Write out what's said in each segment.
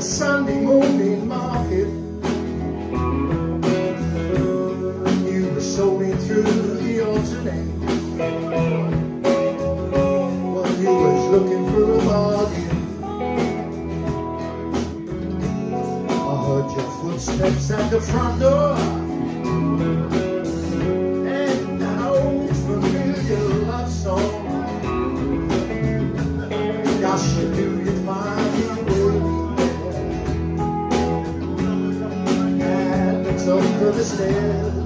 the Sunday morning market. You were strolling through the alternate. While you was looking for a bargain. I heard your footsteps at the front door. the stairs.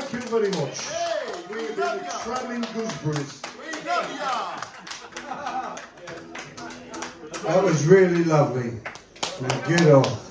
Thank you very much. Hey, we We've been travelling gooseberries. We love ya. That was really lovely. Now get off.